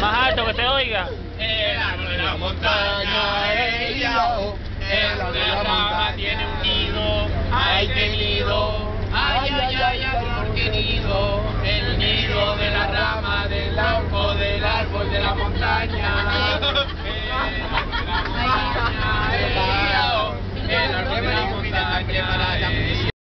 Más alto, que te oiga. Eh, El árbol de la montaña